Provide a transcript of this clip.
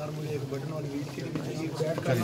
sir मुझे एक button वाली वील चाहिए बैठ कर